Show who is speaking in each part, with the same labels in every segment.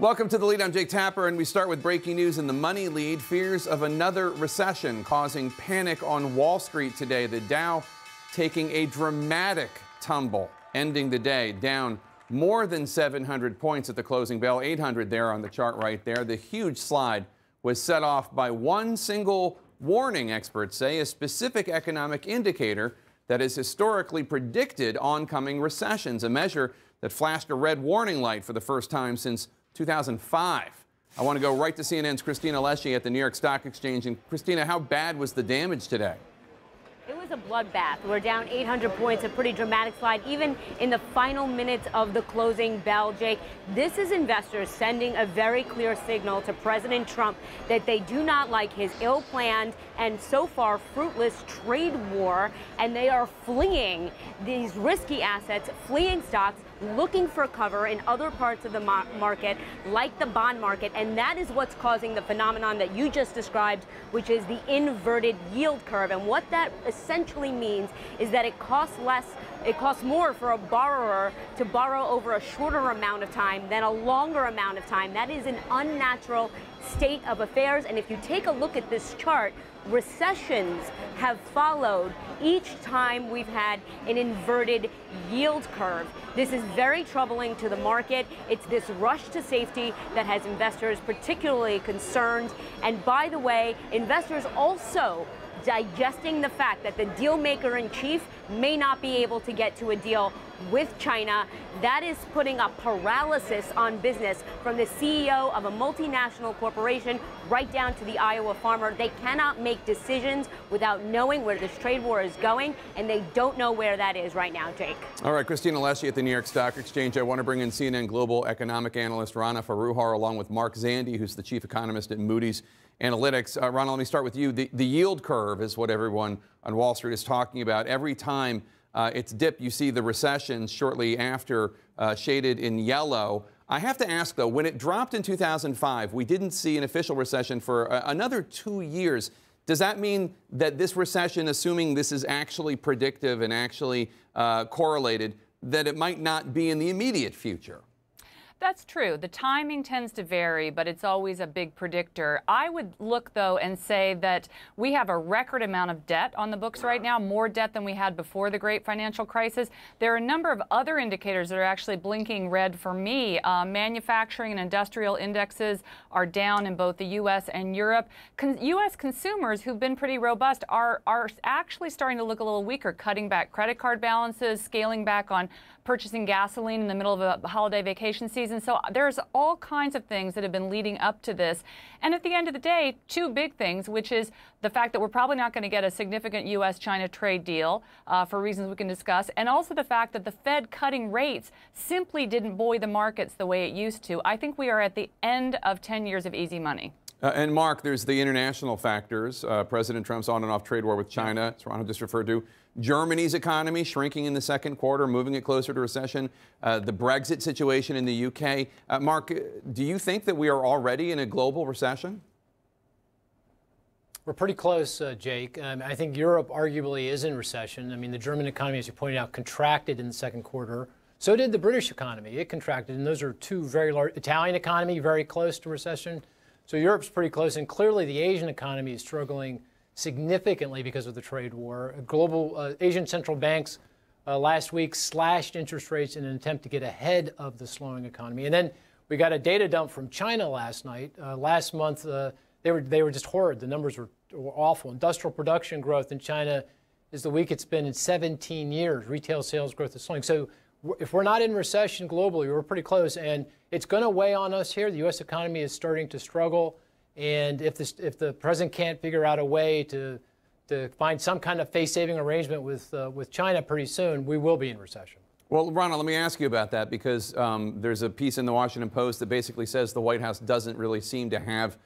Speaker 1: Welcome to the lead. I'm Jake Tapper, and we start with breaking news in the money lead. Fears of another recession causing panic on Wall Street today. The Dow taking a dramatic tumble, ending the day down more than 700 points at the closing bell, 800 there on the chart right there. The huge slide was set off by one single warning, experts say, a specific economic indicator that has historically predicted oncoming recessions, a measure that flashed a red warning light for the first time since 2005. I want to go right to CNN's Christina Alesci at the New York Stock Exchange. And Christina, how bad was the damage today?
Speaker 2: It was a bloodbath. We're down 800 points, a pretty dramatic slide, even in the final minutes of the closing bell, Jake. This is investors sending a very clear signal to President Trump that they do not like his ill planned and so far fruitless trade war, and they are fleeing these risky assets, fleeing stocks looking for cover in other parts of the market, like the bond market, and that is what's causing the phenomenon that you just described, which is the inverted yield curve. And what that essentially means is that it costs less it costs more for a borrower to borrow over a shorter amount of time than a longer amount of time. That is an unnatural state of affairs. And if you take a look at this chart, recessions have followed each time we've had an inverted yield curve. This is very troubling to the market. It's this rush to safety that has investors particularly concerned. And by the way, investors also digesting the fact that the deal maker in chief may not be able to get to a deal with China. That is putting a paralysis on business from the CEO of a multinational corporation right down to the Iowa farmer. They cannot make decisions without knowing where this trade war is going, and they don't know where that is right now, Jake.
Speaker 1: All right, Christina Alesci at the New York Stock Exchange. I want to bring in CNN global economic analyst Rana Foroohar along with Mark Zandi, who's the chief economist at Moody's Analytics. Uh, Rana, let me start with you. The, the yield curve is what everyone on Wall Street is talking about. Every time uh, it's dipped, you see the recession shortly after uh, shaded in yellow. I have to ask, though, when it dropped in 2005, we didn't see an official recession for uh, another two years. Does that mean that this recession, assuming this is actually predictive and actually uh, correlated, that it might not be in the immediate future?
Speaker 3: That's true. The timing tends to vary, but it's always a big predictor. I would look, though, and say that we have a record amount of debt on the books right now, more debt than we had before the great financial crisis. There are a number of other indicators that are actually blinking red for me. Uh, manufacturing and industrial indexes are down in both the U.S. and Europe. Con U.S. consumers, who've been pretty robust, are, are actually starting to look a little weaker, cutting back credit card balances, scaling back on purchasing gasoline in the middle of a holiday vacation season. So there's all kinds of things that have been leading up to this. And at the end of the day, two big things, which is the fact that we're probably not going to get a significant U.S. China trade deal uh, for reasons we can discuss, and also the fact that the Fed cutting rates simply didn't buoy the markets the way it used to. I think we are at the end of 10 years of easy money.
Speaker 1: Uh, and Mark, there's the international factors. Uh, President Trump's on and off trade war with China, as Rana just referred to. Germany's economy shrinking in the second quarter, moving it closer to recession. Uh, the Brexit situation in the UK. Uh, Mark, do you think that we are already in a global recession?
Speaker 4: We're pretty close, uh, Jake. Um, I think Europe arguably is in recession. I mean, the German economy, as you pointed out, contracted in the second quarter. So did the British economy. It contracted, and those are two very large. Italian economy very close to recession. So Europe's pretty close, and clearly the Asian economy is struggling significantly because of the trade war. Global uh, Asian central banks uh, last week slashed interest rates in an attempt to get ahead of the slowing economy. And then we got a data dump from China last night. Uh, last month, uh, they were they were just horrid. The numbers were, were awful. Industrial production growth in China is the weakest it's been in 17 years. Retail sales growth is slowing. So if we're not in recession globally, we're pretty close, and it's going to weigh on us here. The U.S. economy is starting to struggle, and if, this, if the president can't figure out a way to, to find some kind of face-saving arrangement with, uh, with China pretty soon, we will be in recession.
Speaker 1: Well, Rana, let me ask you about that because um, there's a piece in the Washington Post that basically says the White House doesn't really seem to have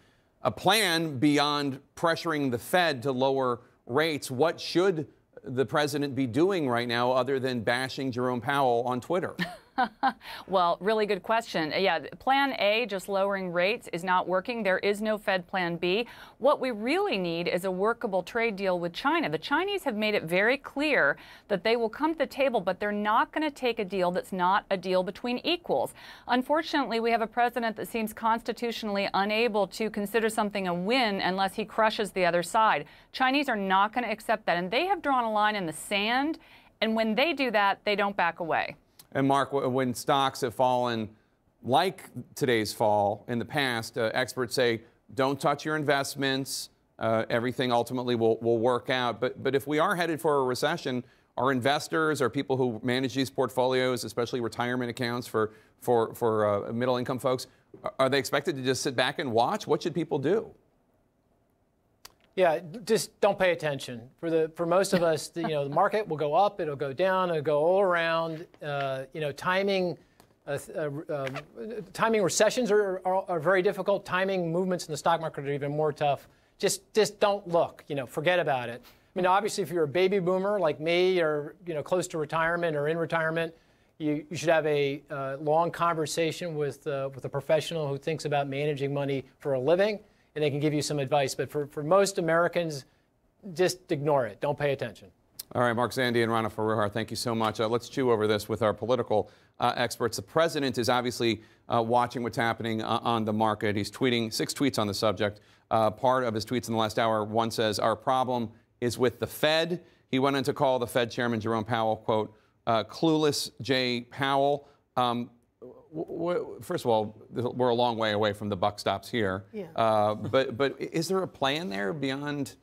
Speaker 1: a plan beyond pressuring the Fed to lower rates. What should the president be doing right now other than bashing Jerome Powell on Twitter?
Speaker 3: well, really good question. Uh, yeah, plan A, just lowering rates, is not working. There is no Fed plan B. What we really need is a workable trade deal with China. The Chinese have made it very clear that they will come to the table, but they're not going to take a deal that's not a deal between equals. Unfortunately, we have a president that seems constitutionally unable to consider something a win unless he crushes the other side. Chinese are not going to accept that, and they have drawn a line in the sand. And when they do that, they don't back away.
Speaker 1: And Mark, when stocks have fallen like today's fall in the past, uh, experts say don't touch your investments. Uh, everything ultimately will, will work out. But, but if we are headed for a recession, are investors or people who manage these portfolios, especially retirement accounts for, for, for uh, middle income folks, are they expected to just sit back and watch? What should people do?
Speaker 4: Yeah, just don't pay attention. For the for most of us, the, you know, the market will go up, it'll go down, it'll go all around. Uh, you know, timing. Uh, uh, um, timing recessions are, are, are, very difficult. Timing movements in the stock market are even more tough. Just just don't look. You know, forget about it. I mean, obviously, if you're a baby boomer like me, or you know, close to retirement or in retirement, you, you should have a uh, long conversation with uh, with a professional who thinks about managing money for a living and they can give you some advice. But for, for most Americans, just ignore it. Don't pay attention.
Speaker 1: All right, Mark Zandi and Rana Foroohar, thank you so much. Uh, let's chew over this with our political uh, experts. The president is obviously uh, watching what's happening uh, on the market. He's tweeting six tweets on the subject. Uh, part of his tweets in the last hour, one says, Our problem is with the Fed. He went on to call the Fed chairman, Jerome Powell, quote, uh, clueless Jay Powell. Um, first of all, we're a long way away from the buck stops here. Yeah. Uh, but but is there a plan there beyond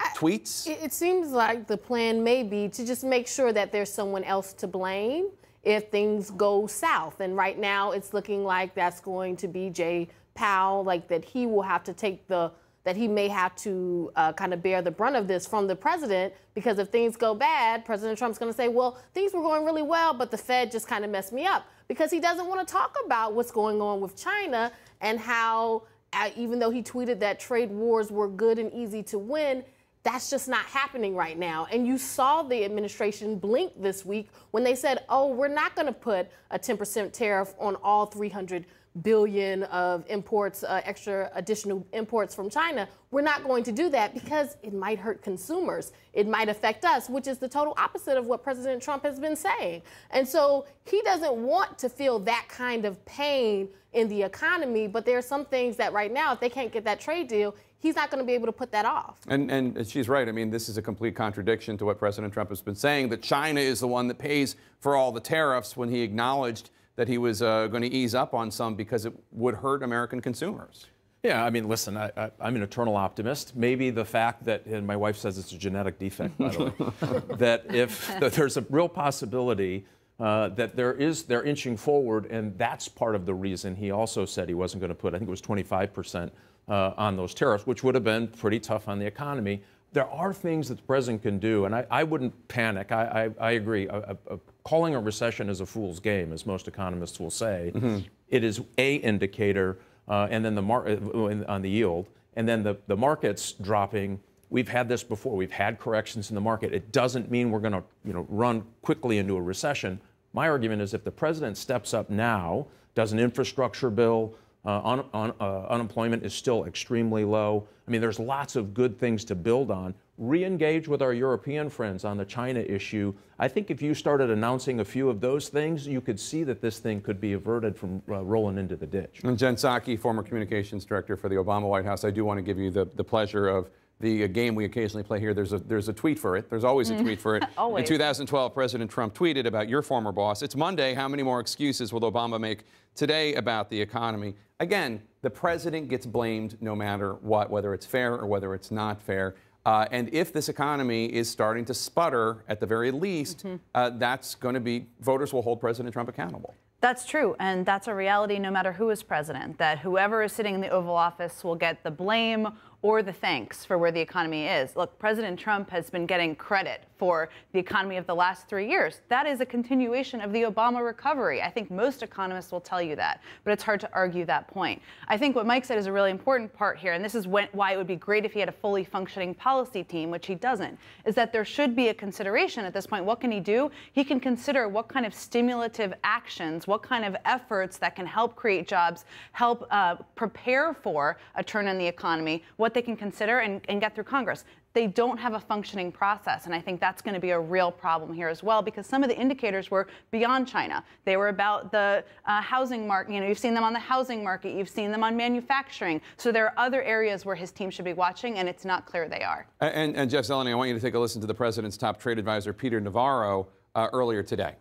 Speaker 1: I, tweets?
Speaker 5: It seems like the plan may be to just make sure that there's someone else to blame if things go south. And right now, it's looking like that's going to be Jay Powell, like that he will have to take the that he may have to uh, kind of bear the brunt of this from the president because if things go bad, President Trump's going to say, well, things were going really well, but the Fed just kind of messed me up because he doesn't want to talk about what's going on with China and how, uh, even though he tweeted that trade wars were good and easy to win, that's just not happening right now. And you saw the administration blink this week when they said, oh, we're not going to put a 10% tariff on all 300 billion of imports, uh, extra additional imports from China. We're not going to do that because it might hurt consumers. It might affect us, which is the total opposite of what President Trump has been saying. And so he doesn't want to feel that kind of pain in the economy, but there are some things that right now, if they can't get that trade deal, he's not going to be able to put that off.
Speaker 1: And, and she's right. I mean, this is a complete contradiction to what President Trump has been saying that China is the one that pays for all the tariffs when he acknowledged that he was uh, going to ease up on some because it would hurt American consumers.
Speaker 6: Yeah, I mean, listen, I, am an eternal optimist. Maybe the fact that, and my wife says it's a genetic defect, by the way, that if that there's a real possibility uh, that there is, they're inching forward, and that's part of the reason he also said he wasn't going to put, I think it was 25% uh, on those tariffs, which would have been pretty tough on the economy. There are things that the president can do, and I, I wouldn't panic. I, I, I agree. A, a, calling a recession is a fool's game, as most economists will say. Mm-hmm. It is a indicator, uh, and then the mar- uh, on the yield, and then the, the market's dropping. We've had this before. We've had corrections in the market. It doesn't mean we're going to, you know, run quickly into a recession. My argument is if the president steps up now, does an infrastructure bill, uh, un, un, uh, unemployment is still extremely low. I mean, there's lots of good things to build on. Re engage with our European friends on the China issue. I think if you started announcing a few of those things, you could see that this thing could be averted from uh, rolling into the ditch.
Speaker 1: And Jen Psaki, former communications director for the Obama White House, I do want to give you the, the pleasure of the uh, game we occasionally play here. There's a there's a tweet for it. There's always a mm. tweet for it. In 2012, President Trump tweeted about your former boss. It's Monday. How many more excuses will Obama make today about the economy? Again, the president gets blamed no matter what, whether it's fair or whether it's not fair. Uh, and if this economy is starting to sputter, at the very least, mm-hmm. uh, that's going to be voters will hold President Trump accountable.
Speaker 7: That's true, and that's a reality no matter who is president, that whoever is sitting in the Oval Office will get the blame or the thanks for where the economy is. Look, President Trump has been getting credit for the economy of the last three years. That is a continuation of the Obama recovery. I think most economists will tell you that, but it's hard to argue that point. I think what Mike said is a really important part here, and this is why it would be great if he had a fully functioning policy team, which he doesn't, is that there should be a consideration at this point. What can he do? He can consider what kind of stimulative actions, what kind of efforts that can help create jobs, help uh, prepare for a turn in the economy, what they can consider and, and get through Congress they don't have a functioning process. And I think that's going to be a real problem here as well because some of the indicators were beyond China. They were about the uh, housing market. You know, you've seen them on the housing market, you've seen them on manufacturing. So there are other areas where his team should be watching, and it's not clear they are.
Speaker 1: And, and Jeff Zeleny, I want you to take a listen to the president's top trade advisor, Peter Navarro, uh, earlier today.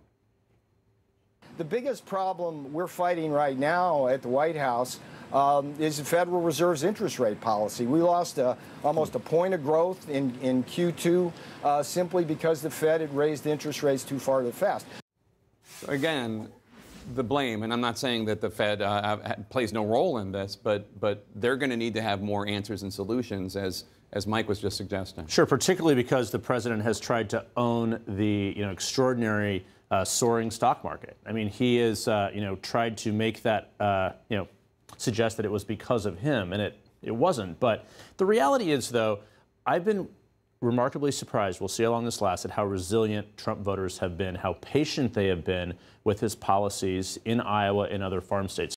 Speaker 8: The biggest problem we're fighting right now at the White House um, is the Federal Reserve's interest rate policy. We lost a, almost a point of growth in, in Q2 uh, simply because the Fed had raised interest rates too far too fast.
Speaker 1: Again, the blame, and I'm not saying that the Fed uh, plays no role in this, but but they're going to need to have more answers and solutions, as as Mike was just suggesting.
Speaker 9: Sure, particularly because the president has tried to own the you know extraordinary uh, soaring stock market. I mean, he has uh, you know tried to make that uh, you know suggest that it was because of him, and it, it wasn't. But the reality is, though, I've been remarkably surprised, we'll see how long this lasts, at how resilient Trump voters have been, how patient they have been with his policies in Iowa and other farm states.